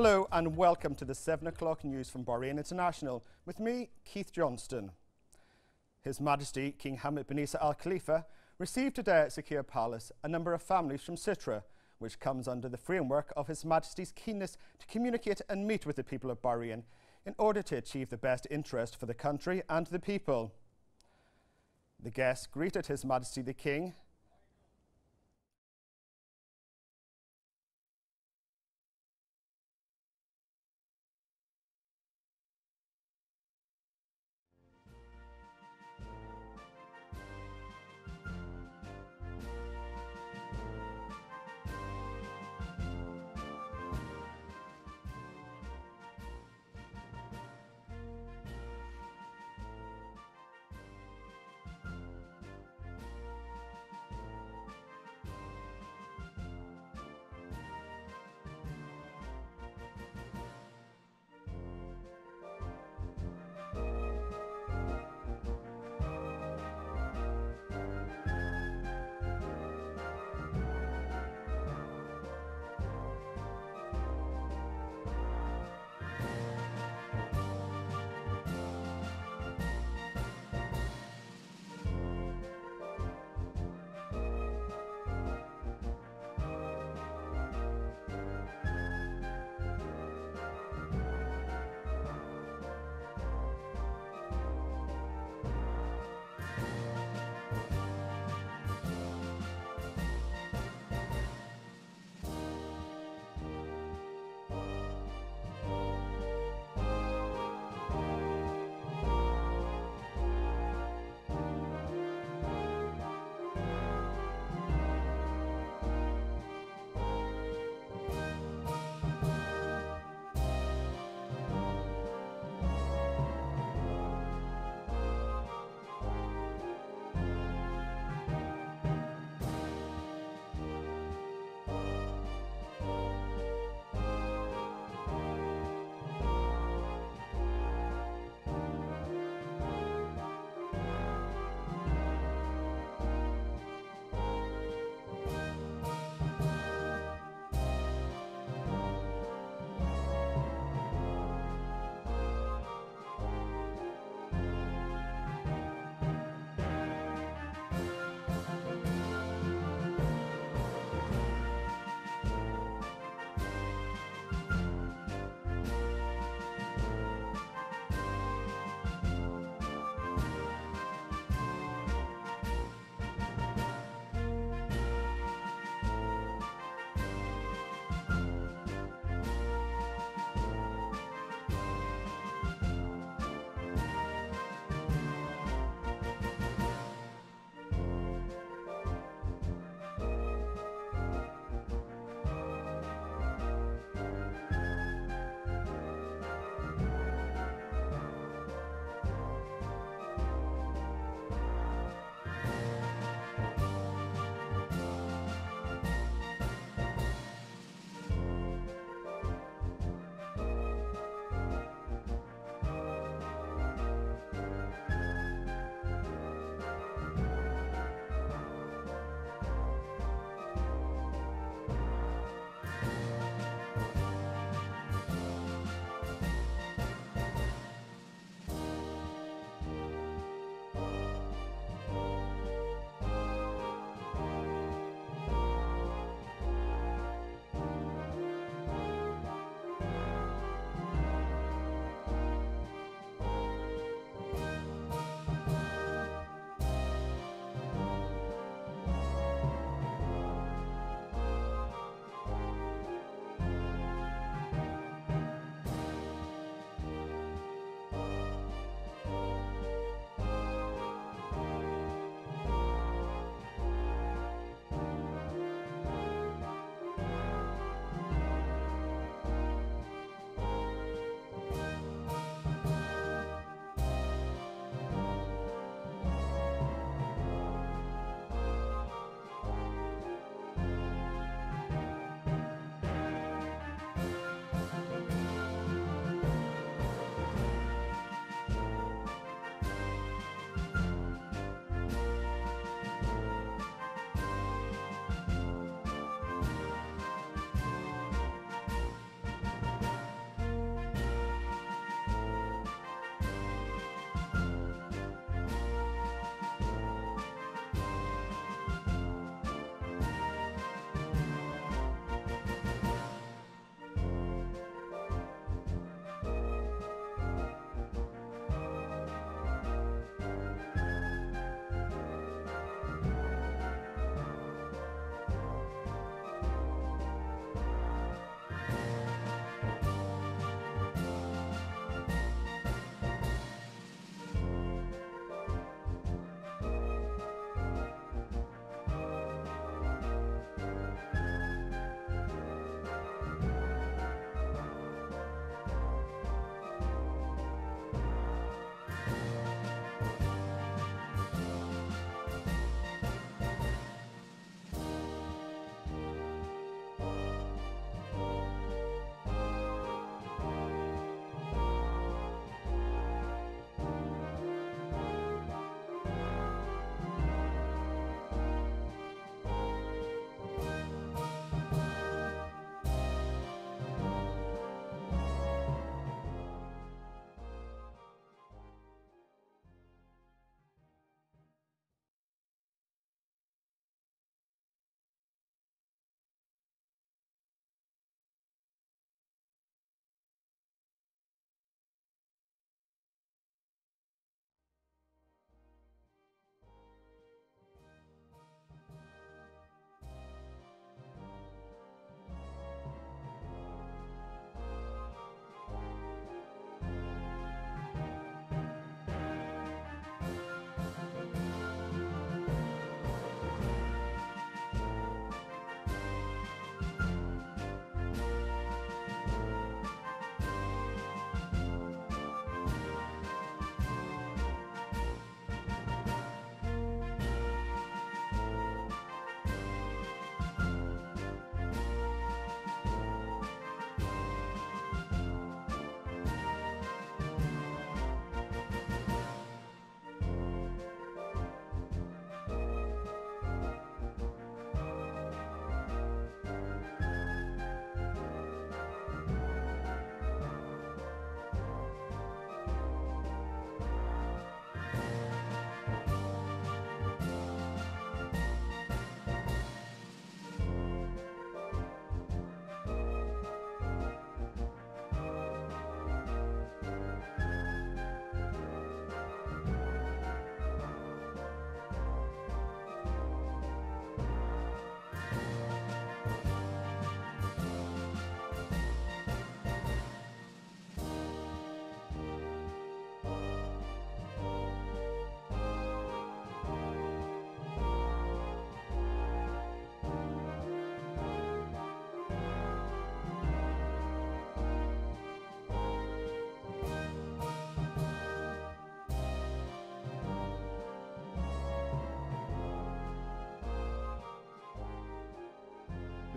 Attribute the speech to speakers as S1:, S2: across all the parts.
S1: Hello and welcome to the 7 o'clock news from Bahrain International with me, Keith Johnston. His Majesty King Hamad bin Isa Al Khalifa received today at Sakia Palace a number of families from Sitra, which comes under the framework of His Majesty's keenness to communicate and meet with the people of Bahrain in order to achieve the best interest for the country and the people. The guests greeted His Majesty the King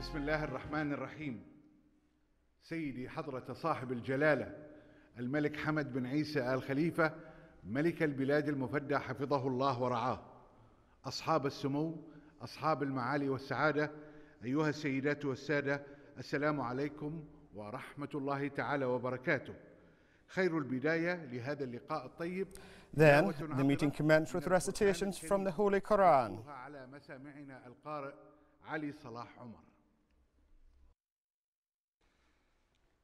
S2: بسم الله الرحمن الرحيم. سيدي حضرة صاحب الجلالة الملك حمد بن عيسى آل خليفة ملك البلاد المفدى حفظه الله ورعاه. أصحاب السمو أصحاب المعالي والسعادة أيها السيدات والسادة السلام عليكم ورحمة الله تعالى وبركاته. خير البداية لهذا اللقاء الطيب.
S1: Then the meeting commenced with recitations from the Holy Quran.
S2: على مسامعنا القارئ علي صلاح عمر.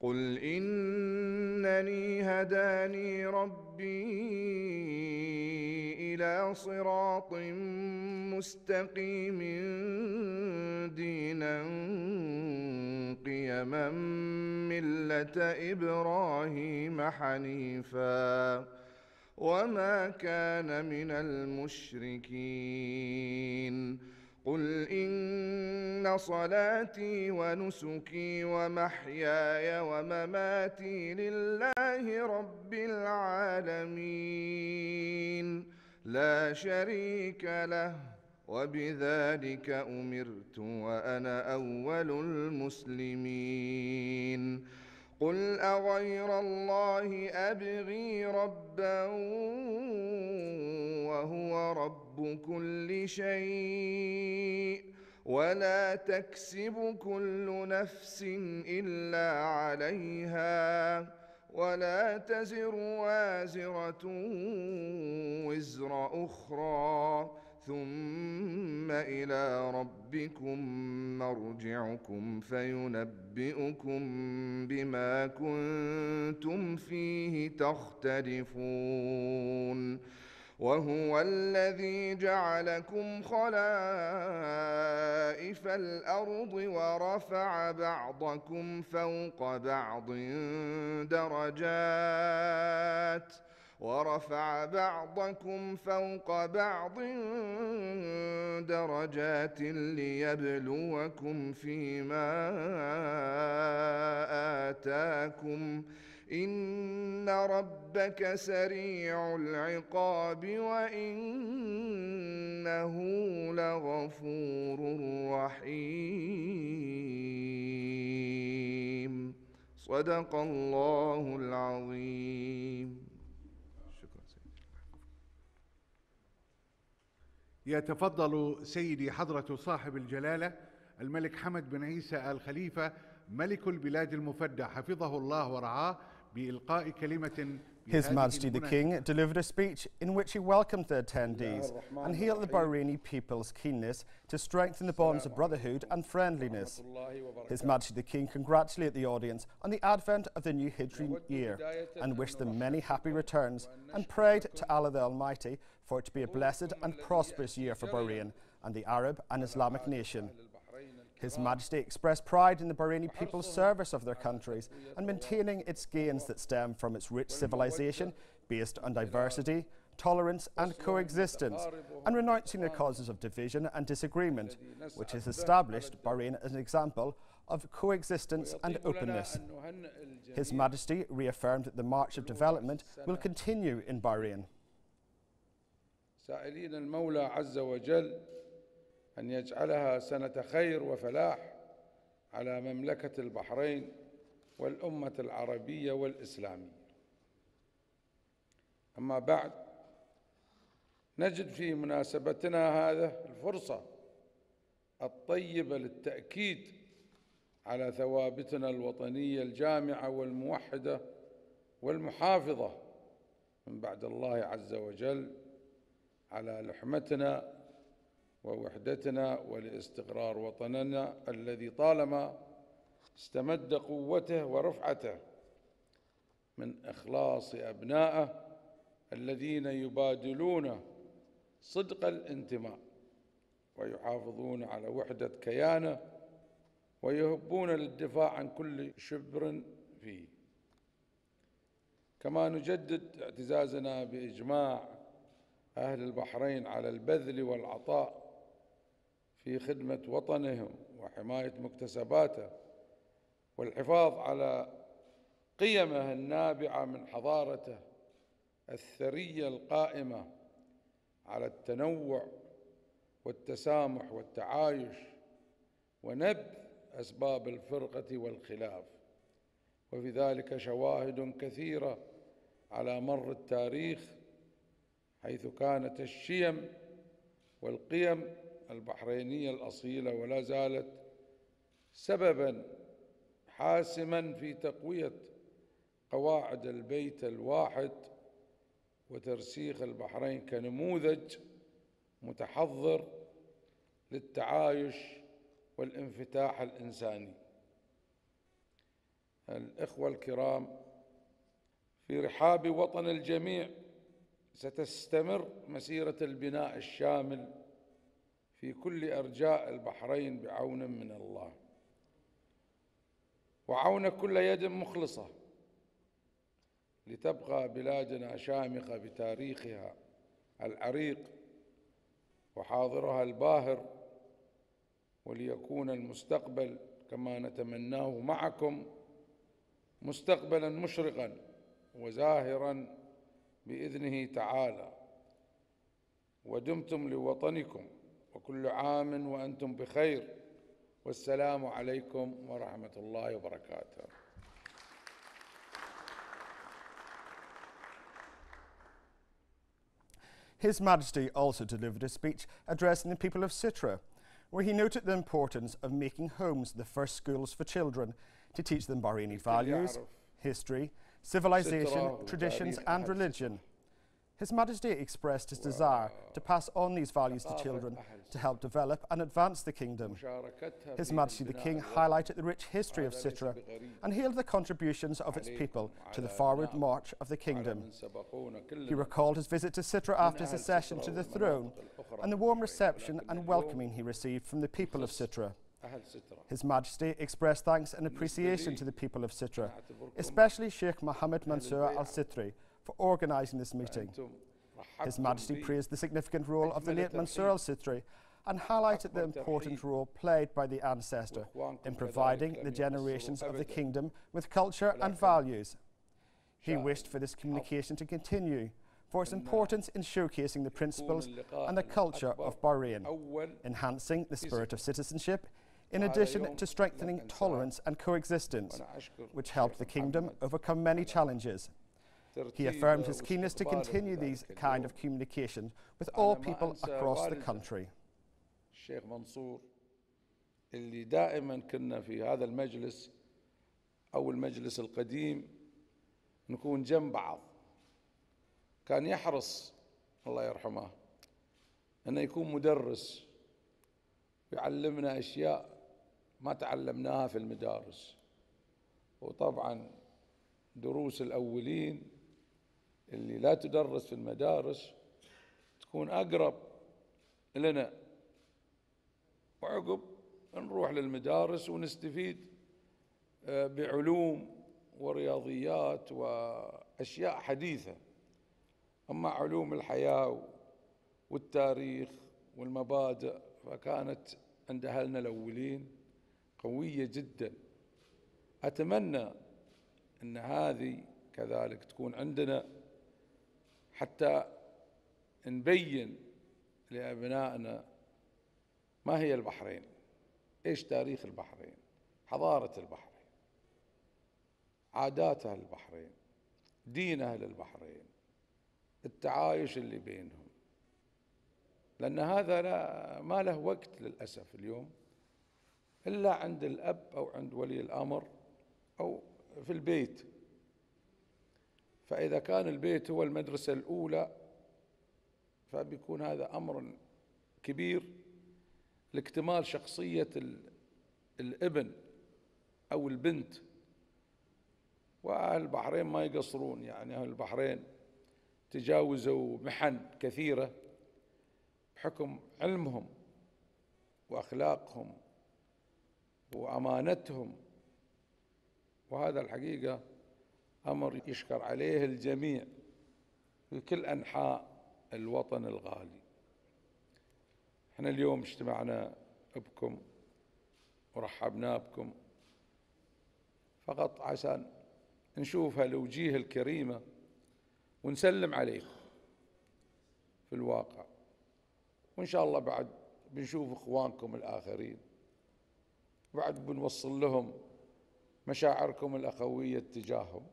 S3: قل إنني هداني ربي إلى صراط مستقيم دينا قيما ملة إبراهيم حنيفا وما كان من المشركين قل إن صلاتي ونسكي ومحياي ومماتي لله رب العالمين. لا شريك له وبذلك أمرت وأنا أول المسلمين. قل أغير الله أبغي ربا وهو رب كل شيء ولا تكسب كل نفس إلا عليها ولا تزر وازرة وزر أخرى ثم إلى ربكم مرجعكم فينبئكم بما كنتم فيه تختلفون. وهو الذي جعلكم خلائف الأرض ورفع بعضكم فوق بعض درجات ۖ ورفع بعضكم فوق بعض درجات ليبلوكم فيما آتاكم. إن ربك سريع العقاب وإنه لغفور رحيم. صدق الله العظيم شكرا سيدي
S2: يتفضل سيدي حضرة صاحب الجلالة الملك حمد بن عيسى آل خليفة ملك البلاد المفدى حفظه الله ورعاه بإلقاء كلمة
S1: His Majesty the King delivered a speech in which he welcomed the attendees and hailed the Bahraini people's keenness to strengthen the bonds of brotherhood and friendliness. His Majesty the King congratulated the audience on the advent of the new Hijri year and wished them many happy returns and prayed to Allah the Almighty for it to be a blessed and prosperous year for Bahrain and the Arab and Islamic nation. His Majesty expressed pride in the Bahraini people's service of their countries and maintaining its gains that stem from its rich civilization based on diversity, tolerance and coexistence, and renouncing the causes of division and disagreement, which has established Bahrain as an example of coexistence and openness. His Majesty reaffirmed that the march of development will continue in Bahrain.
S4: أن يجعلها سنة خير وفلاح على مملكة البحرين والأمة العربية والإسلامية. أما بعد نجد في مناسبتنا هذا الفرصة الطيبة للتأكيد على ثوابتنا الوطنية الجامعة والموحدة والمحافظة من بعد الله عز وجل على لحمتنا ووحدتنا ولاستقرار وطننا الذي طالما استمد قوته ورفعته من إخلاص أبنائه الذين يبادلون صدق الانتماء ويحافظون على وحدة كيانه ويهبون للدفاع عن كل شبر فيه. كما نجدد اعتزازنا بإجماع أهل البحرين على البذل والعطاء في خدمة وطنهم وحماية مكتسباته والحفاظ على قيمه النابعة من حضارته الثرية القائمة على التنوع والتسامح والتعايش ونبذ أسباب الفرقة والخلاف. وفي ذلك شواهد كثيرة على مر التاريخ حيث كانت الشيم والقيم البحرينية الأصيلة ولا زالت سببا حاسما في تقوية قواعد البيت الواحد وترسيخ البحرين كنموذج متحضر للتعايش والانفتاح الإنساني. الإخوة الكرام في رحاب وطن الجميع ستستمر مسيرة البناء الشامل في كل أرجاء البحرين بعون من الله. وعون كل يد مخلصة لتبقى بلادنا شامخة بتاريخها العريق وحاضرها الباهر وليكون المستقبل كما نتمناه معكم مستقبلا مشرقا وزاهرا بإذنه تعالى. ودمتم لوطنكم. وكل عام وانتم بخير والسلام عليكم ورحمه الله وبركاته
S1: His Majesty also delivered a speech addressing the people of Citra, where he noted the importance of making homes the first schools for children to teach them Bahraini values, history, civilization, traditions, and religion. His Majesty expressed his desire to pass on these values to children to help develop and advance the kingdom. His Majesty the King highlighted the rich history of Sitra and hailed the contributions of its people to the forward march of the kingdom. He recalled his visit to Sitra after his accession to the throne and the warm reception and welcoming he received from the people of Sitra. His Majesty expressed thanks and appreciation to the people of Sitra, especially Sheikh Mohammed Mansour al Sitri, for organising this meeting. His Majesty praised the significant role of the late Mansour al Sitri and highlighted the important role played by the ancestor in providing the generations of the kingdom with culture and values. He wished for this communication to continue for its importance in showcasing the principles and the culture of Bahrain, enhancing the spirit of citizenship, in addition to strengthening tolerance and coexistence, which helped the kingdom overcome many challenges. He affirmed his keenness to continue these kind of communication with all people across the country.
S4: الشيخ منصور اللي دائما كنا في هذا المجلس أو المجلس القديم نكون جنب بعض. كان يحرص الله يرحمه انه يكون مدرس يعلمنا أشياء ما تعلمناها في المدارس. وطبعا دروس الأولين اللي لا تدرس في المدارس تكون أقرب لنا. وعقب نروح للمدارس ونستفيد بعلوم ورياضيات وأشياء حديثة. أما علوم الحياة والتاريخ والمبادئ فكانت عند أهلنا الأولين قوية جدا. أتمنى إن هذه كذلك تكون عندنا حتى نبين لأبنائنا ما هي البحرين. إيش تاريخ البحرين؟ حضارة البحرين. عادات أهل البحرين. دين أهل البحرين التعايش اللي بينهم. لأن هذا لا ما له وقت للأسف اليوم. إلا عند الأب أو عند ولي الأمر أو في البيت. فإذا كان البيت هو المدرسة الأولى فبيكون هذا أمر كبير لاكتمال شخصية الابن أو البنت. وأهل البحرين ما يقصرون يعني أهل البحرين تجاوزوا محن كثيرة بحكم علمهم وأخلاقهم وأمانتهم. وهذا الحقيقة أمر يشكر عليه الجميع في كل أنحاء الوطن الغالي. إحنا اليوم اجتمعنا بكم ورحبنا بكم فقط عشان نشوف هالوجيه الكريمة ونسلم عليكم في الواقع. وإن شاء الله بعد بنشوف إخوانكم الآخرين. بعد بنوصل لهم مشاعركم الأخوية تجاههم.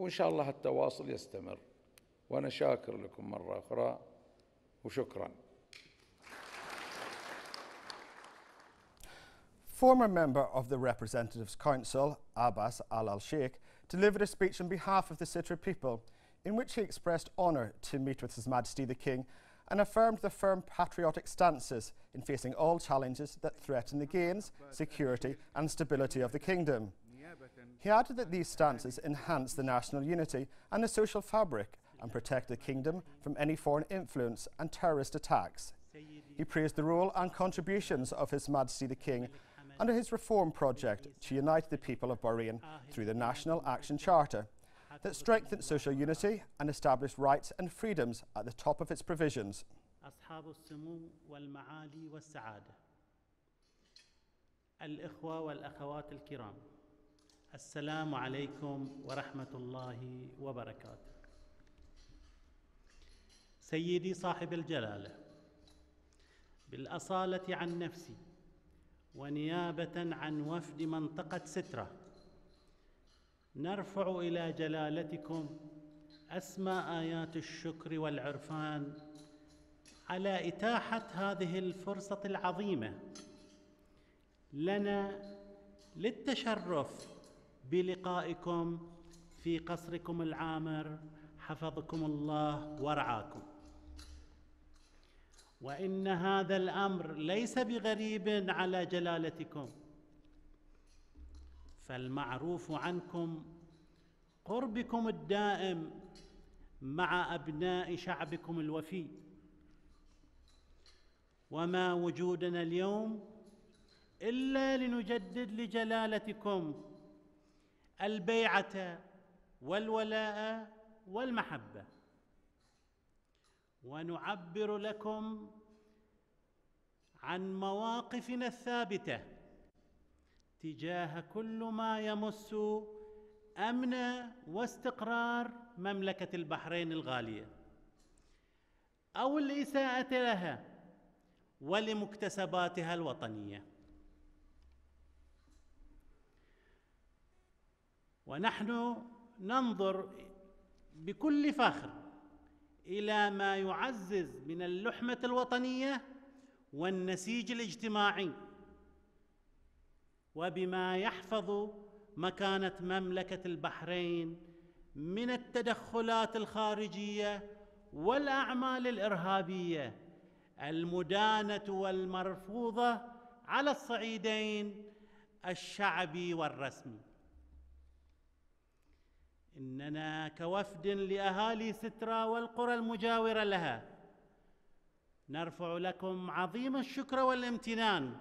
S4: وإن شاء الله التواصل يستمر وأنا شاكر لكم مرة أخرى وشكراً
S1: Former member of the Representatives Council, Abbas Al Al Sheikh, delivered a speech on behalf of the Sitra people in which he expressed honour to meet with His Majesty the King and affirmed the firm patriotic stances in facing all challenges that threaten the gains, security and stability of the kingdom. He added that these stances enhance the national unity and the social fabric and protect the kingdom from any foreign influence and terrorist attacks. He praised the role and contributions of His Majesty the King under his reform project to unite the people of Bahrain through the National Action Charter that strengthened social unity and established rights and freedoms at the top of its provisions.
S5: أصحاب السمو والمعالي والسعادة الإخوة والأخوات الكرام السلام عليكم ورحمة الله وبركاته. سيدي صاحب الجلالة بالأصالة عن نفسي ونيابة عن وفد منطقة سترة نرفع إلى جلالتكم أسمى آيات الشكر والعرفان على إتاحة هذه الفرصة العظيمة لنا للتشرف بلقائكم في قصركم العامر حفظكم الله ورعاكم. وإن هذا الأمر ليس بغريب على جلالتكم. فالمعروف عنكم قربكم الدائم مع أبناء شعبكم الوفي. وما وجودنا اليوم إلا لنجدد لجلالتكم البيعة والولاء والمحبة. ونعبر لكم عن مواقفنا الثابتة تجاه كل ما يمس أمن واستقرار مملكة البحرين الغالية. أو الإساءة لها ولمكتسباتها الوطنية. ونحن ننظر بكل فخر إلى ما يعزز من اللحمة الوطنية والنسيج الاجتماعي وبما يحفظ مكانة مملكة البحرين من التدخلات الخارجية والأعمال الإرهابية المدانة والمرفوضة على الصعيدين الشعبي والرسمي. إننا كوفد لأهالي سترى والقرى المجاورة لها. نرفع لكم عظيم الشكر والامتنان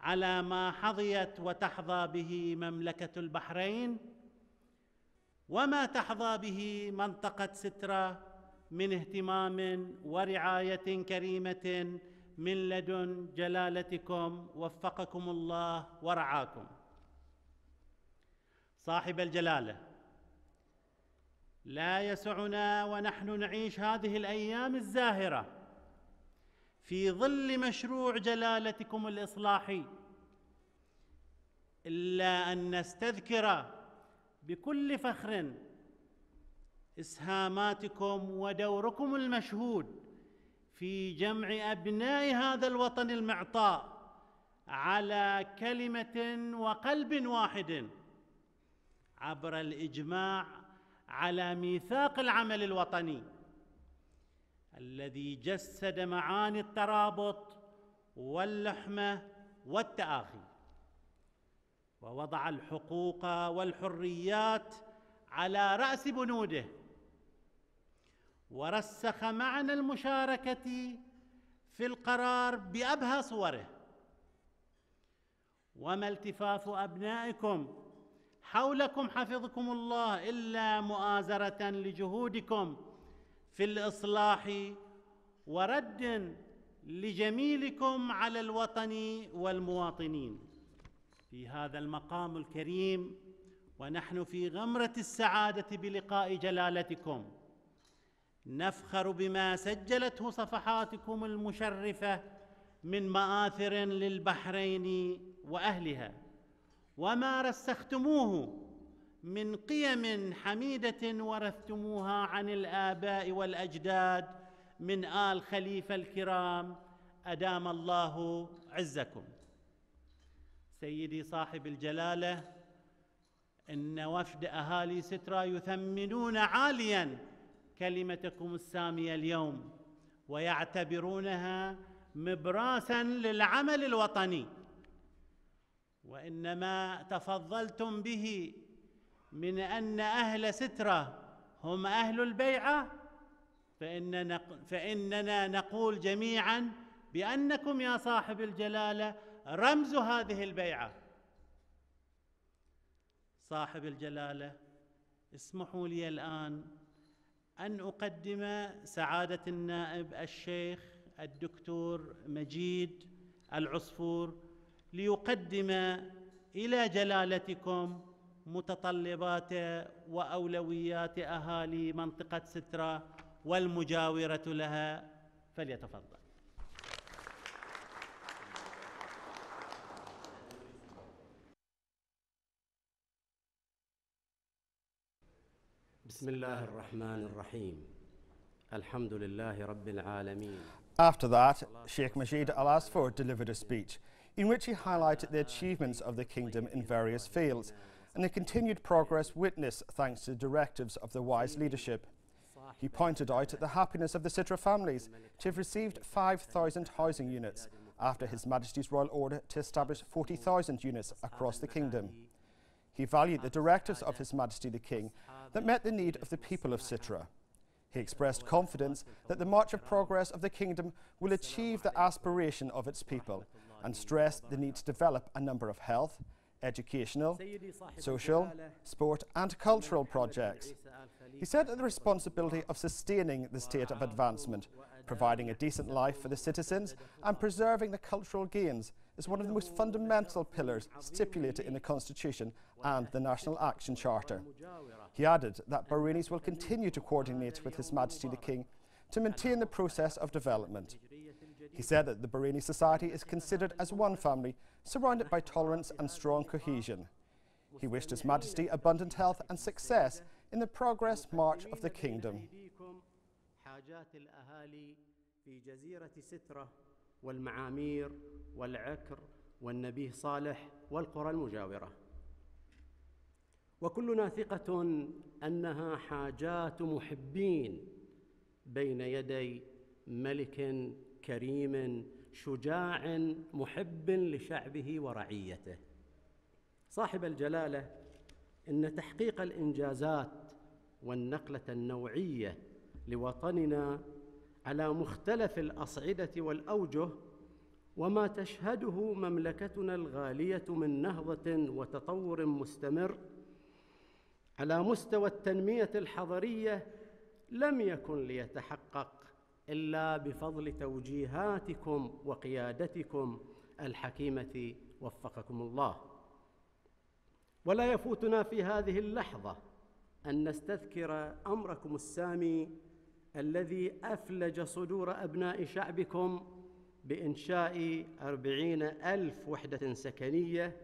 S5: على ما حظيت وتحظى به مملكة البحرين وما تحظى به منطقة سترى من اهتمام ورعاية كريمة من لدن جلالتكم وفقكم الله ورعاكم. صاحب الجلالة. لا يسعنا ونحن نعيش هذه الأيام الزاهرة في ظل مشروع جلالتكم الإصلاحي إلا أن نستذكر بكل فخر إسهاماتكم ودوركم المشهود في جمع أبناء هذا الوطن المعطاء على كلمة وقلب واحد. عبر الإجماع على ميثاق العمل الوطني الذي جسد معاني الترابط واللحمة والتآخي ووضع الحقوق والحريات على رأس بنوده ورسخ معنى المشاركة في القرار بأبهى صوره. وما التفاف أبنائكم حولكم حفظكم الله إلا مؤازرة لجهودكم في الإصلاح ورد لجميلكم على الوطن والمواطنين. في هذا المقام الكريم ونحن في غمرة السعادة بلقاء جلالتكم. نفخر بما سجلته صفحاتكم المشرفة من مآثر للبحرين وأهلها. وما رسختموه من قيم حميدة ورثتموها عن الآباء والأجداد من آل خليفة الكرام أدام الله عزكم. سيدي صاحب الجلالة إن وفد أهالي سترى يثمنون عاليا كلمتكم السامية اليوم ويعتبرونها مبراسا للعمل الوطني. وإنما تفضلتم به من أن أهل سترة هم أهل البيعة فإننا, فإننا نقول جميعا بأنكم يا صاحب الجلالة رمز هذه البيعة. صاحب الجلالة اسمحوا لي الآن أن أقدم سعادة النائب الشيخ الدكتور مجيد العصفور ليقدم إلى جلالتكم متطلبات وأولويات أهالي منطقة سترة والمجاورة لها. فليتفضل.
S6: بسم الله الرحمن الرحيم. الحمد لله رب العالمين.
S1: After that, Sheikh Majid Al Asfour delivered a speech. In which he highlighted the achievements of the kingdom in various fields and the continued progress witnessed thanks to the directives of the wise leadership. He pointed out the happiness of the Citra families to have received 5,000 housing units after His Majesty's royal order to establish 40,000 units across the kingdom. He valued the directives of His Majesty the King that met the need of the people of Citra. He expressed confidence that the march of progress of the kingdom will achieve the aspiration of its people and stressed the need to develop a number of health, educational, social, sport and cultural projects. He said that the responsibility of sustaining the state of advancement, providing a decent life for the citizens and preserving the cultural gains is one of the most fundamental pillars stipulated in the Constitution and the National Action Charter. He added that Bahrainis will continue to coordinate with His Majesty the King to maintain the process of development. He said that the Bahraini society is considered as one family, surrounded by tolerance and strong cohesion. He wished His Majesty abundant health and success in the progress march of the kingdom.
S6: والمعامير والعكر والنبيه صالح والقرى المجاوره وكلنا ثقة أنها حاجات محبين بين يدي ملك كريم شجاع محب لشعبه ورعيته. صاحب الجلالة إن تحقيق الإنجازات والنقلة النوعية لوطننا على مختلف الأصعدة والأوجه وما تشهده مملكتنا الغالية من نهضة وتطور مستمر على مستوى التنمية الحضرية لم يكن ليتحقق إلا بفضل توجيهاتكم وقيادتكم الحكيمة وفقكم الله. ولا يفوتنا في هذه اللحظة أن نستذكر أمركم السامي الذي أفلج صدور أبناء شعبكم بإنشاء أربعين ألف وحدة سكنية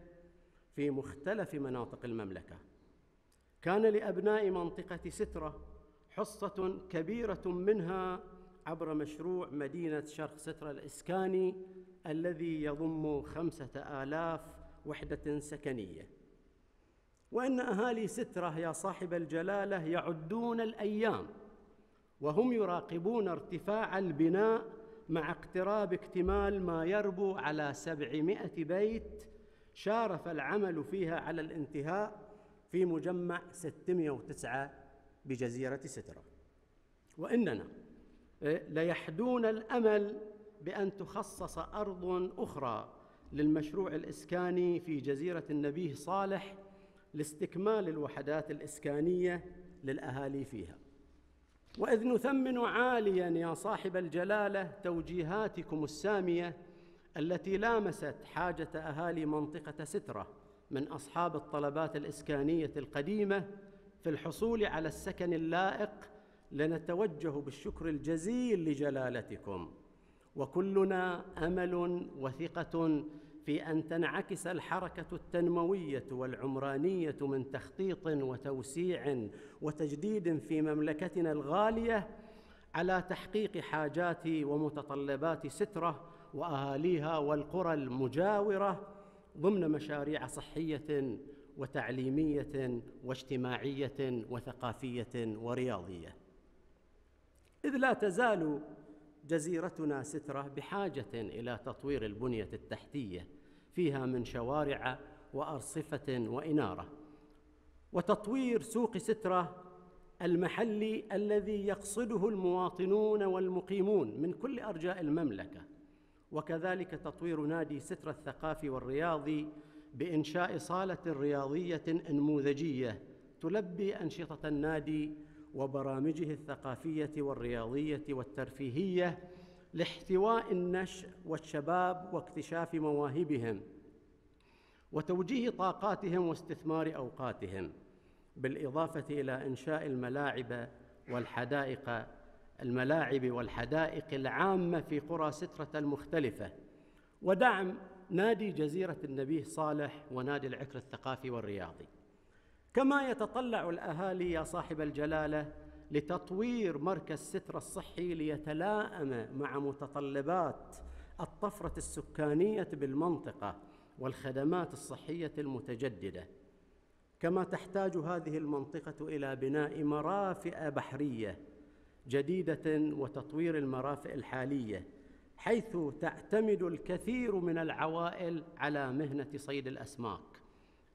S6: في مختلف مناطق المملكة. كان لأبناء منطقة سترة حصة كبيرة منها عبر مشروع مدينة شرق ستره الإسكاني الذي يضم خمسة آلاف وحدة سكنية. وإن أهالي سترة يا صاحب الجلالة يعدون الأيام وهم يراقبون ارتفاع البناء مع اقتراب اكتمال ما يربو على سبعمائة بيت شارف العمل فيها على الانتهاء في مجمع 609 بجزيرة سترة. وإننا ليحدون الأمل بأن تخصص أرض أخرى للمشروع الإسكاني في جزيرة النبيه صالح لاستكمال الوحدات الإسكانية للأهالي فيها. وإذ نثمن عاليا يا صاحب الجلالة توجيهاتكم السامية التي لامست حاجة أهالي منطقة سترة من أصحاب الطلبات الإسكانية القديمة في الحصول على السكن اللائق لنتوجه بالشكر الجزيل لجلالتكم. وكلنا أمل وثقة في أن تنعكس الحركة التنموية والعمرانية من تخطيط وتوسيع وتجديد في مملكتنا الغالية على تحقيق حاجات ومتطلبات سترة وأهاليها والقرى المجاورة ضمن مشاريع صحية وتعليمية واجتماعية وثقافية ورياضية. إذ لا تزال جزيرتنا سترة بحاجة إلى تطوير البنية التحتية فيها من شوارع وأرصفة وإنارة. وتطوير سوق سترة المحلي الذي يقصده المواطنون والمقيمون من كل أرجاء المملكة. وكذلك تطوير نادي سترة الثقافي والرياضي بإنشاء صالة رياضية انموذجيه تلبي أنشطة النادي وبرامجه الثقافية والرياضية والترفيهية لاحتواء النشء والشباب واكتشاف مواهبهم وتوجيه طاقاتهم واستثمار أوقاتهم بالإضافة إلى إنشاء الملاعب والحدائق الملاعب والحدائق العامة في قرى سترة المختلفة ودعم نادي جزيرة النبيه صالح ونادي العكر الثقافي والرياضي. كما يتطلع الأهالي يا صاحب الجلالة لتطوير مركز ستر الصحي ليتلائم مع متطلبات الطفرة السكانية بالمنطقة والخدمات الصحية المتجددة. كما تحتاج هذه المنطقة إلى بناء مرافئ بحرية جديدة وتطوير المرافئ الحالية حيث تعتمد الكثير من العوائل على مهنة صيد الأسماك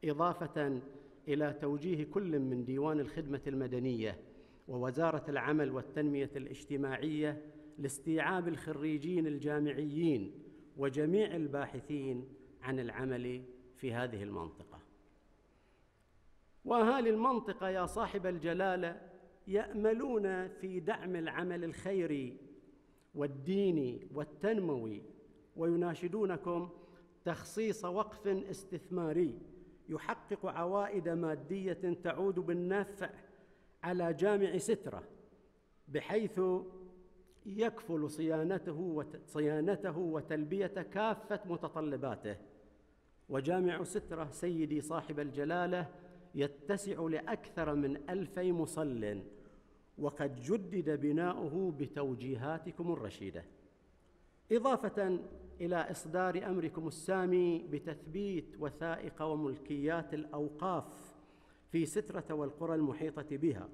S6: إضافة إلى توجيه كل من ديوان الخدمة المدنية ووزارة العمل والتنمية الاجتماعية لاستيعاب الخريجين الجامعيين وجميع الباحثين عن العمل في هذه المنطقة. واهالي المنطقة يا صاحب الجلالة يأملون في دعم العمل الخيري والديني والتنموي ويناشدونكم تخصيص وقف استثماري. يحقق عوائد مادية تعود بالنفع على جامع سترة بحيث يكفل صيانته صيانته وتلبية كافة متطلباته. وجامع سترة سيدي صاحب الجلالة يتسع لأكثر من الفي مصل وقد جدد بناؤه بتوجيهاتكم الرشيدة. إضافة إلى إصدار أمركم السامي بتثبيت وثائق وملكيات الأوقاف في سترة والقرى المحيطة بها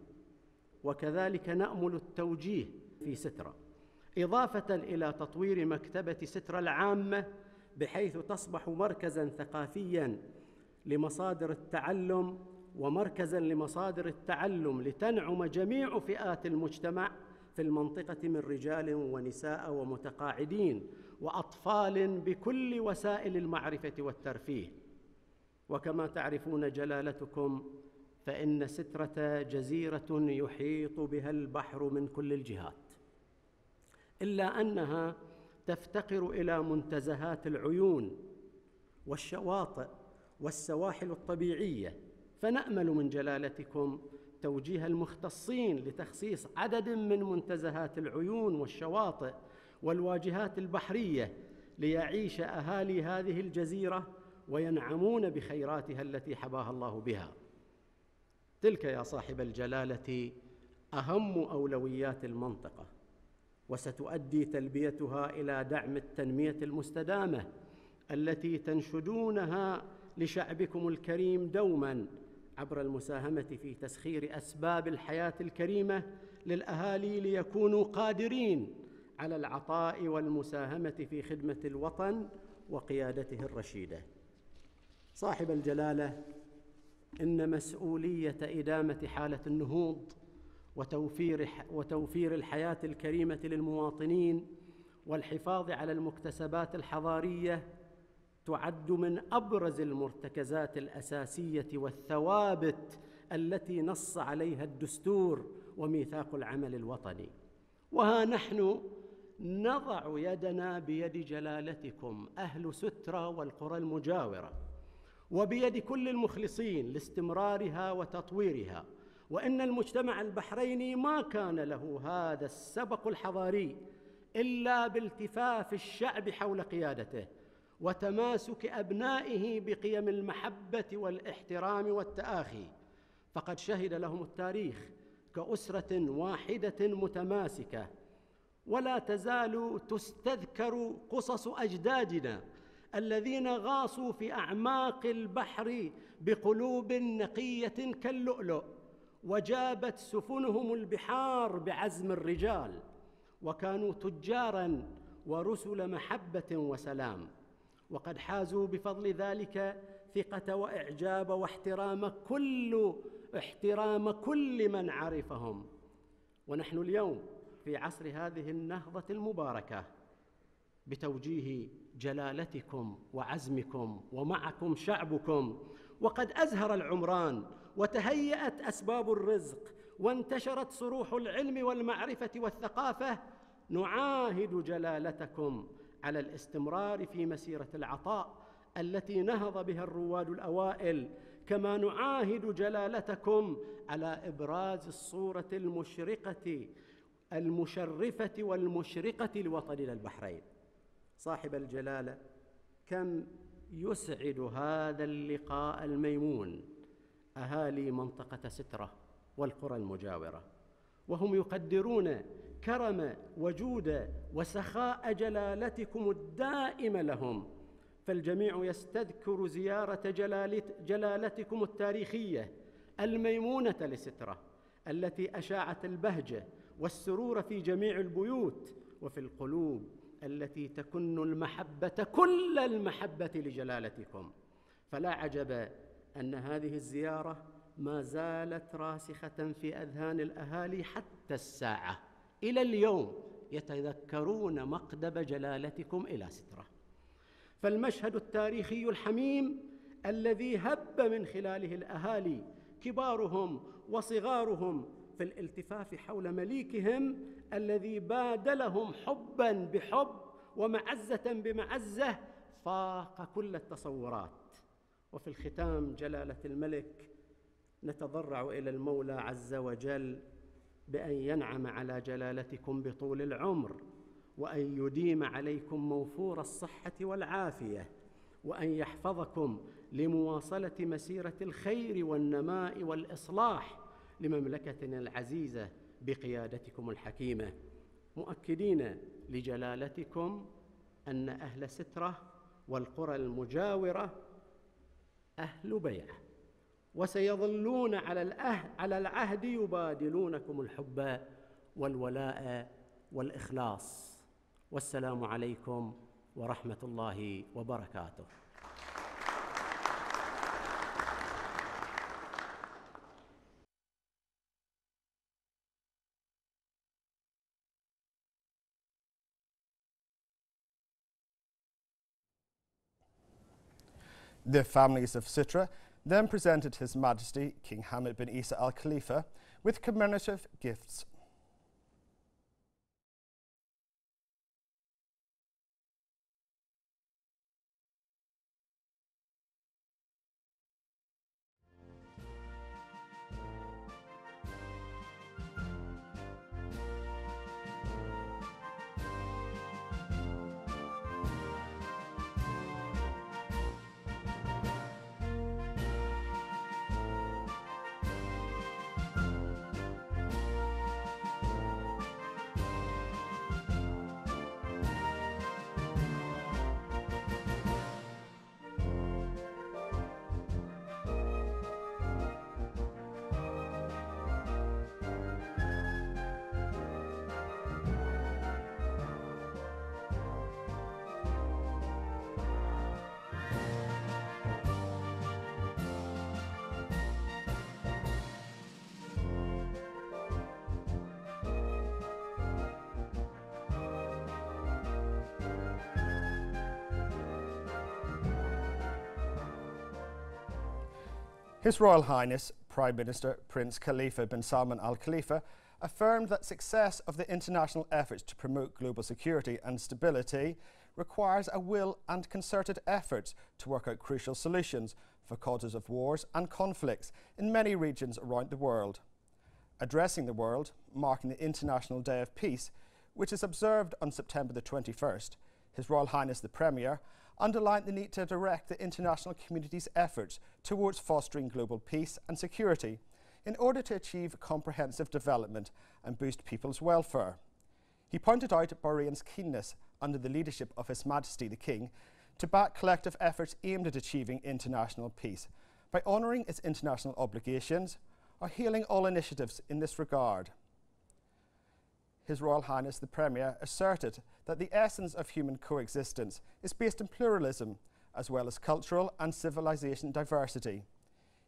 S6: وكذلك نأمل التوجيه في سترة إضافة إلى تطوير مكتبة سترة العامة بحيث تصبح مركزا ثقافيا لمصادر التعلم ومركزا لمصادر التعلم لتنعم جميع فئات المجتمع في المنطقة من رجال ونساء ومتقاعدين وأطفال بكل وسائل المعرفة والترفيه. وكما تعرفون جلالتكم فإن سترة جزيرة يحيط بها البحر من كل الجهات. إلا أنها تفتقر إلى منتزهات العيون والشواطئ والسواحل الطبيعية. فنأمل من جلالتكم توجيه المختصين لتخصيص عدد من منتزهات العيون والشواطئ والواجهات البحرية ليعيش أهالي هذه الجزيرة وينعمون بخيراتها التي حباها الله بها. تلك يا صاحب الجلالة أهم أولويات المنطقة وستؤدي تلبيتها إلى دعم التنمية المستدامة التي تنشدونها لشعبكم الكريم دوما عبر المساهمة في تسخير أسباب الحياة الكريمة للأهالي ليكونوا قادرين على العطاء والمساهمة في خدمة الوطن وقيادته الرشيدة. صاحب الجلالة إن مسؤولية إدامة حالة النهوض وتوفير وتوفير الحياة الكريمة للمواطنين والحفاظ على المكتسبات الحضارية تعد من أبرز المرتكزات الأساسية والثوابت التي نص عليها الدستور وميثاق العمل الوطني. وها نحن نضع يدنا بيد جلالتكم أهل سترة والقرى المجاورة وبيد كل المخلصين لاستمرارها وتطويرها. وإن المجتمع البحريني ما كان له هذا السبق الحضاري إلا بالتفاف الشعب حول قيادته. وتماسك أبنائه بقيم المحبة والإحترام والتآخي. فقد شهد لهم التاريخ كأسرة واحدة متماسكة. ولا تزال تستذكر قصص أجدادنا الذين غاصوا في أعماق البحر بقلوب نقية كاللؤلؤ. وجابت سفنهم البحار بعزم الرجال. وكانوا تجارا ورسل محبة وسلام. وقد حازوا بفضل ذلك ثقة وإعجاب واحترام كل احترام كل من عرفهم. ونحن اليوم في عصر هذه النهضة المباركة بتوجيه جلالتكم وعزمكم ومعكم شعبكم. وقد أزهر العمران وتهيأت أسباب الرزق وانتشرت صروح العلم والمعرفة والثقافة. نعاهد جلالتكم على الاستمرار في مسيرة العطاء التي نهض بها الرواد الأوائل كما نعاهد جلالتكم على إبراز الصورة المشرقة المشرفة والمشرقة لوطننا البحرين. صاحب الجلالة كم يسعد هذا اللقاء الميمون؟ أهالي منطقة سترة والقرى المجاورة وهم يقدرون كرم وجود وسخاء جلالتكم الدائم لهم فالجميع يستذكر زيارة جلالتكم التاريخية الميمونة لسترة التي أشاعت البهجة والسرور في جميع البيوت وفي القلوب التي تكن المحبة كل المحبة لجلالتكم. فلا عجب أن هذه الزيارة ما زالت راسخة في أذهان الأهالي حتى الساعة. إلى اليوم يتذكرون مقدب جلالتكم إلى سترة. فالمشهد التاريخي الحميم الذي هب من خلاله الأهالي كبارهم وصغارهم في الالتفاف حول مليكهم الذي بادلهم حبا بحب ومعزة بمعزة فاق كل التصورات. وفي الختام جلالة الملك نتضرع إلى المولى عز وجل بأن ينعم على جلالتكم بطول العمر وأن يديم عليكم موفور الصحة والعافية وأن يحفظكم لمواصلة مسيرة الخير والنماء والإصلاح لمملكتنا العزيزة بقيادتكم الحكيمة. مؤكدين لجلالتكم أن أهل سترة والقرى المجاورة أهل بيع. وسيظلون على على العهد يبادلونكم الحب والولاء والإخلاص. والسلام عليكم ورحمة الله وبركاته.
S1: The families of Sitra then presented His Majesty King Hamad bin Isa Al Khalifa with commemorative gifts. His Royal Highness Prime Minister Prince Khalifa bin Salman Al Khalifa affirmed that success of the international efforts to promote global security and stability requires a will and concerted efforts to work out crucial solutions for causes of wars and conflicts in many regions around the world. Addressing the world, marking the International Day of Peace, which is observed on September the 21st, His Royal Highness the Premier underlined the need to direct the international community's efforts towards fostering global peace and security in order to achieve comprehensive development and boost people's welfare. He pointed out Bahrain's keenness under the leadership of His Majesty the King to back collective efforts aimed at achieving international peace by honouring its international obligations or hailing all initiatives in this regard. His Royal Highness the Premier asserted that the essence of human coexistence is based in pluralism as well as cultural and civilization diversity.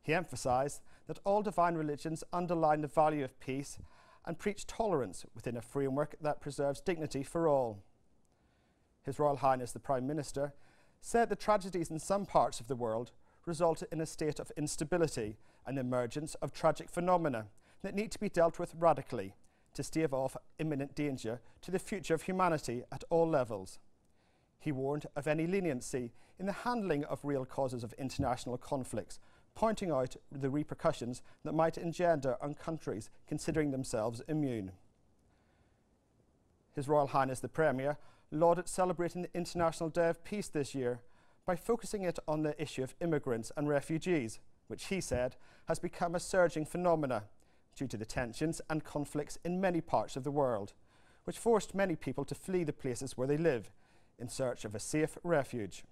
S1: He emphasised that all divine religions underline the value of peace and preach tolerance within a framework that preserves dignity for all. His Royal Highness the Prime Minister said the tragedies in some parts of the world resulted in a state of instability and emergence of tragic phenomena that need to be dealt with radically to stave off imminent danger to the future of humanity at all levels. He warned of any leniency in the handling of real causes of international conflicts, pointing out the repercussions that might engender on countries considering themselves immune. His Royal Highness the Premier lauded celebrating the International Day of Peace this year by focusing it on the issue of immigrants and refugees, which he said has become a surging phenomena due to the tensions and conflicts in many parts of the world, which forced many people to flee the places where they live in search of a safe refuge.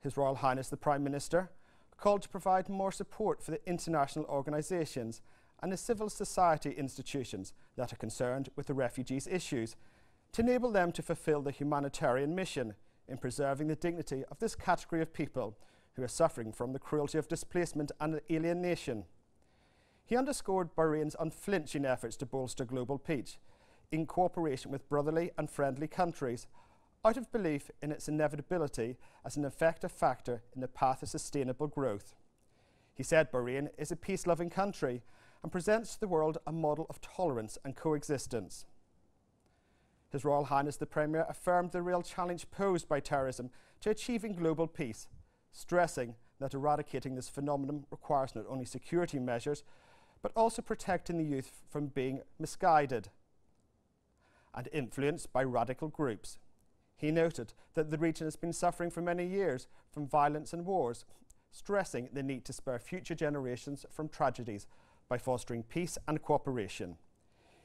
S1: His Royal Highness the Prime Minister called to provide more support for the international organisations and the civil society institutions that are concerned with the refugees' issues to enable them to fulfil the humanitarian mission in preserving the dignity of this category of people who are suffering from the cruelty of displacement and alienation. He underscored Bahrain's unflinching efforts to bolster global peace in cooperation with brotherly and friendly countries out of belief in its inevitability as an effective factor in the path of sustainable growth. He said Bahrain is a peace loving country and presents to the world a model of tolerance and coexistence. His Royal Highness the Premier affirmed the real challenge posed by terrorism to achieving global peace, stressing that eradicating this phenomenon requires not only security measures, but also protecting the youth from being misguided and influenced by radical groups. He noted that the region has been suffering for many years from violence and wars, stressing the need to spare future generations from tragedies by fostering peace and cooperation.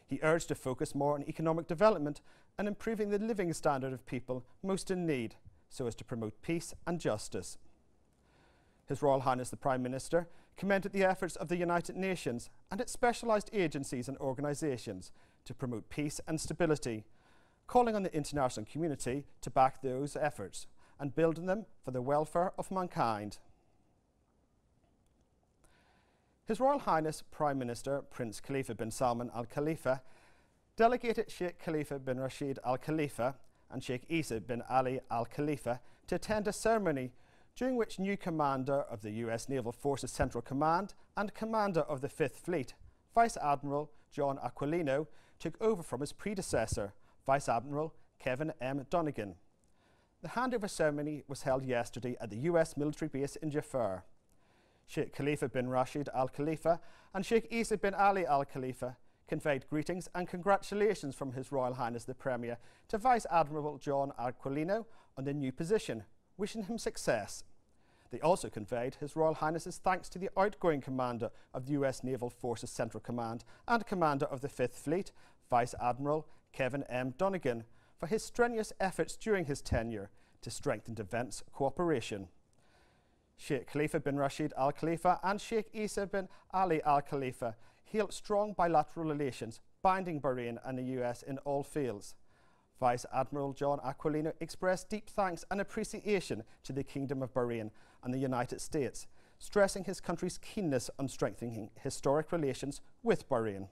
S1: He urged to focus more on economic development and improving the living standard of people most in need so as to promote peace and justice. His Royal Highness the Prime Minister commended the efforts of the United Nations and its specialised agencies and organisations to promote peace and stability, calling on the international community to back those efforts and build on them for the welfare of mankind. His Royal Highness Prime Minister Prince Khalifa bin Salman Al Khalifa delegated Sheikh Khalifa bin Rashid Al Khalifa and Sheikh Isa bin Ali Al Khalifa to attend a ceremony during which new commander of the US Naval Forces Central Command and commander of the Fifth Fleet, Vice Admiral John Aquilino, took over from his predecessor, Vice Admiral Kevin M. Donegan. The handover ceremony was held yesterday at the US military base in Jafar. Sheikh Khalifa bin Rashid Al Khalifa and Sheikh Isa bin Ali Al Khalifa conveyed greetings and congratulations from His Royal Highness the Premier to Vice Admiral John Aquilino on the new position, wishing him success. They also conveyed His Royal Highness's thanks to the outgoing commander of the US Naval Forces Central Command and commander of the Fifth Fleet, Vice Admiral Kevin M. Donegan, for his strenuous efforts during his tenure to strengthen defence cooperation. Sheikh Khalifa bin Rashid Al Khalifa and Sheikh Isa bin Ali Al Khalifa hailed strong bilateral relations binding Bahrain and the US in all fields. Vice Admiral John Aquilino expressed deep thanks and appreciation to the Kingdom of Bahrain and the United States, stressing his country's keenness on strengthening historic relations with Bahrain.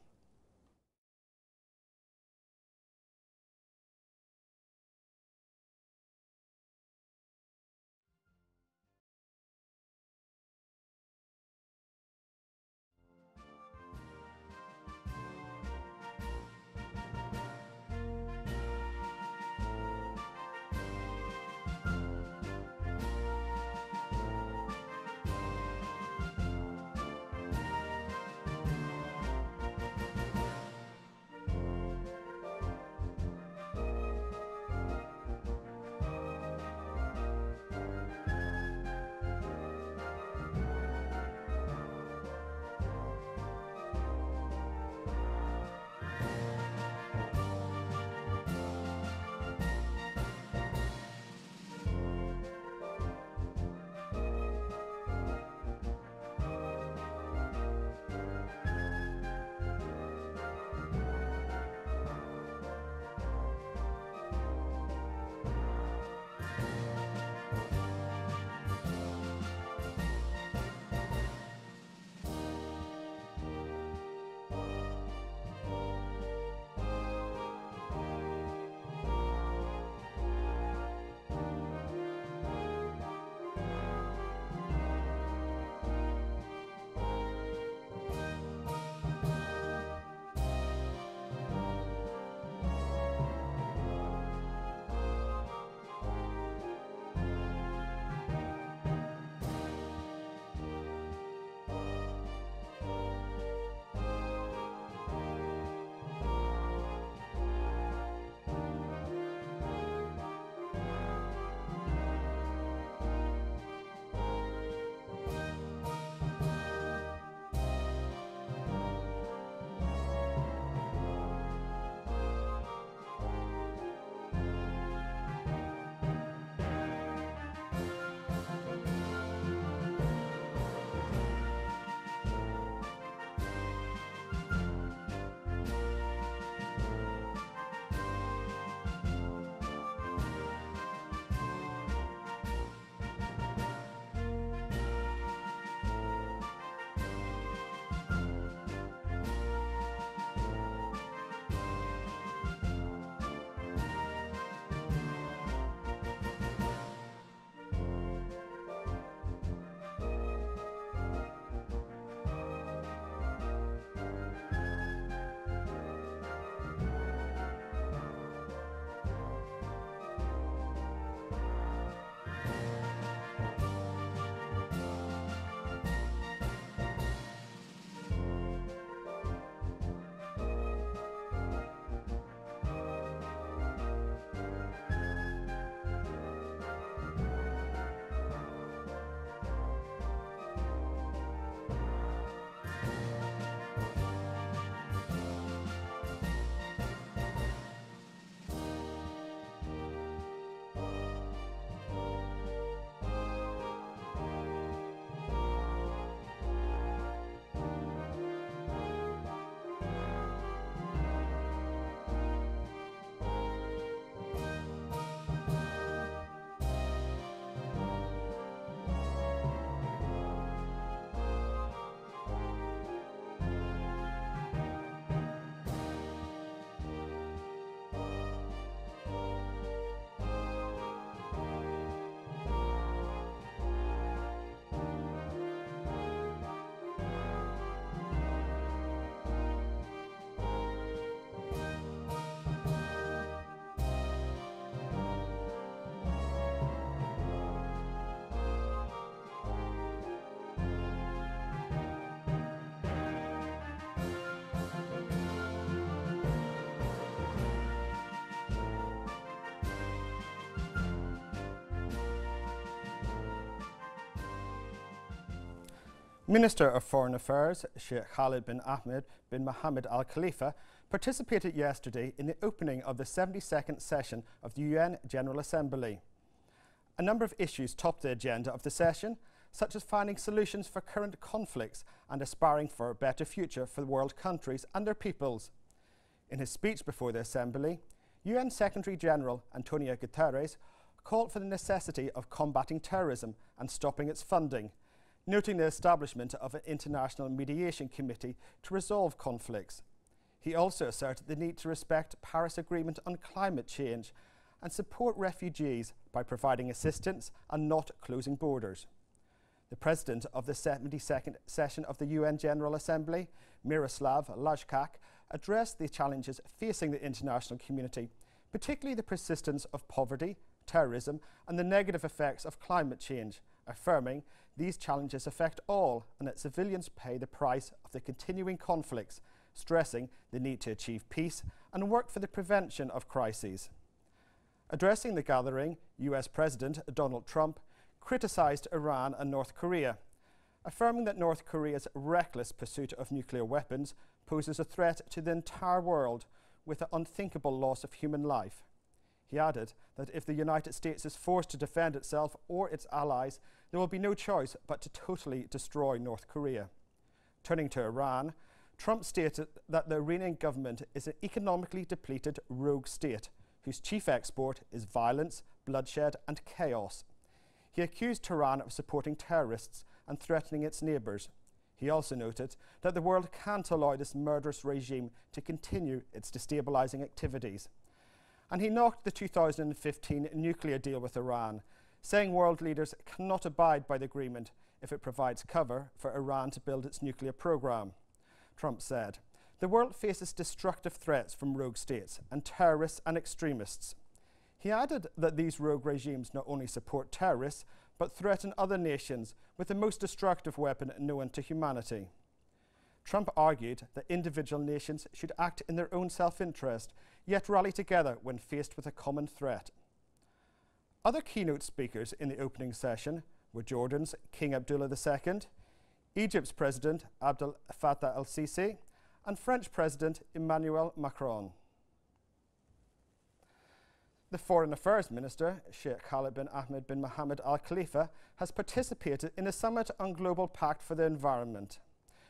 S1: Minister of Foreign Affairs Sheikh Khalid bin Ahmed bin Mohammed Al Khalifa participated yesterday in the opening of the 72nd session of the UN General Assembly. A number of issues topped the agenda of the session, such as finding solutions for current conflicts and aspiring for a better future for the world countries and their peoples. In his speech before the Assembly, UN Secretary General Antonio Guterres called for the necessity of combating terrorism and stopping its funding, noting the establishment of an international mediation committee to resolve conflicts. He also asserted the need to respect the Paris Agreement on climate change and support refugees by providing assistance and not closing borders. The president of the 72nd session of the UN General Assembly, Miroslav Lajkak, addressed the challenges facing the international community, particularly the persistence of poverty, terrorism, and the negative effects of climate change, affirming these challenges affect all and that civilians pay the price of the continuing conflicts, stressing the need to achieve peace and work for the prevention of crises. Addressing the gathering, US President Donald Trump criticised Iran and North Korea, affirming that North Korea's reckless pursuit of nuclear weapons poses a threat to the entire world with an unthinkable loss of human life. He added that if the United States is forced to defend itself or its allies, there will be no choice but to totally destroy North Korea. Turning to Iran, Trump stated that the Iranian government is an economically depleted rogue state whose chief export is violence, bloodshed, and chaos. He accused Tehran of supporting terrorists and threatening its neighbours. He also noted that the world can't allow this murderous regime to continue its destabilising activities. And he knocked the 2015 nuclear deal with Iran, saying world leaders cannot abide by the agreement if it provides cover for Iran to build its nuclear program. Trump said, The world faces destructive threats from rogue states and terrorists and extremists. He added that these rogue regimes not only support terrorists, but threaten other nations with the most destructive weapon known to humanity. Trump argued that individual nations should act in their own self interest, yet rally together when faced with a common threat. Other keynote speakers in the opening session were Jordan's King Abdullah II, Egypt's President Abdel Fattah el Sisi, and French President Emmanuel Macron. The Foreign Affairs Minister, Sheikh Khalid bin Ahmed bin Mohammed Al Khalifa, has participated in a summit on Global Pact for the Environment,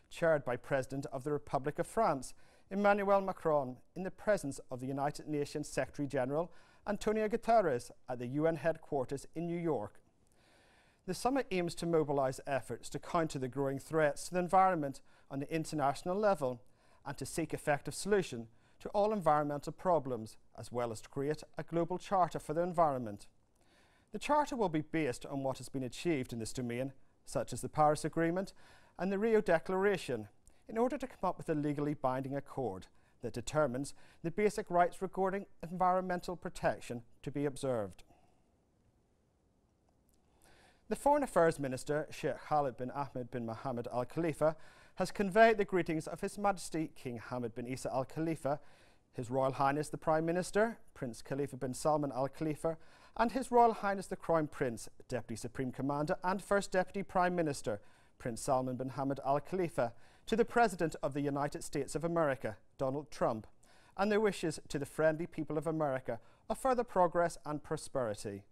S1: chaired by President of the Republic of France, Emmanuel Macron, in the presence of the United Nations Secretary General, Antonio Guterres, at the UN headquarters in New York. The summit aims to mobilise efforts to counter the growing threats to the environment on the international level and to seek effective solutions to all environmental problems, as well as to create a global charter for the environment. The charter will be based on what has been achieved in this domain, such as the Paris Agreement and the Rio Declaration, in order to come up with a legally binding accord that determines the basic rights regarding environmental protection to be observed. The Foreign Affairs Minister, Sheikh Khalid bin Ahmed bin Mohammed Al Khalifa, has conveyed the greetings of His Majesty King Hamad bin Isa Al Khalifa, His Royal Highness the Prime Minister, Prince Khalifa bin Salman Al Khalifa, and His Royal Highness the Crown Prince, Deputy Supreme Commander, and First Deputy Prime Minister, Prince Salman bin Hamad Al Khalifa, to the President of the United States of America, Donald Trump, and their wishes to the friendly people of America of further progress and prosperity.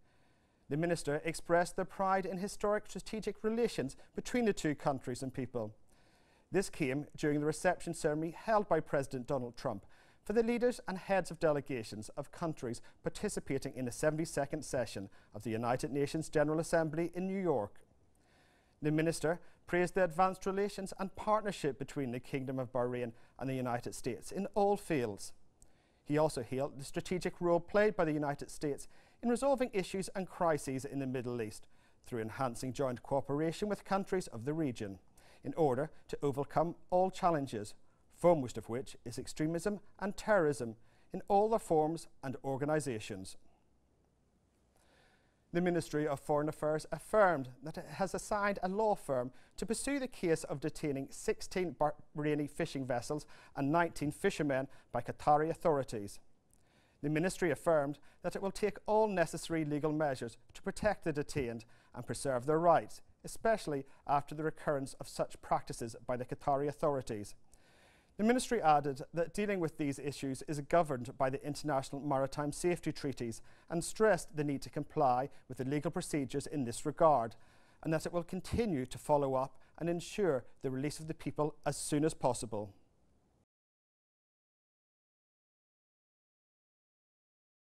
S1: The minister expressed their pride in historic strategic relations between the two countries and people. This came during the reception ceremony held by President Donald Trump for the leaders and heads of delegations of countries participating in the 72nd session of the United Nations General Assembly in New York. The minister praised the advanced relations and partnership between the Kingdom of Bahrain and the United States in all fields. He also hailed the strategic role played by the United States in resolving issues and crises in the Middle East through enhancing joint cooperation with countries of the region in order to overcome all challenges, foremost of which is extremism and terrorism in all their forms and organisations. The Ministry of Foreign Affairs affirmed that it has assigned a law firm to pursue the case of detaining 16 Bahraini fishing vessels and 19 fishermen by Qatari authorities. The Ministry affirmed that it will take all necessary legal measures to protect the detained and preserve their rights, especially after the recurrence of such practices by the Qatari authorities. The ministry added that dealing with these issues is governed by the international maritime safety treaties and stressed the need to comply with the legal procedures in this regard and that it will continue to follow up and ensure the release of the people as soon as possible.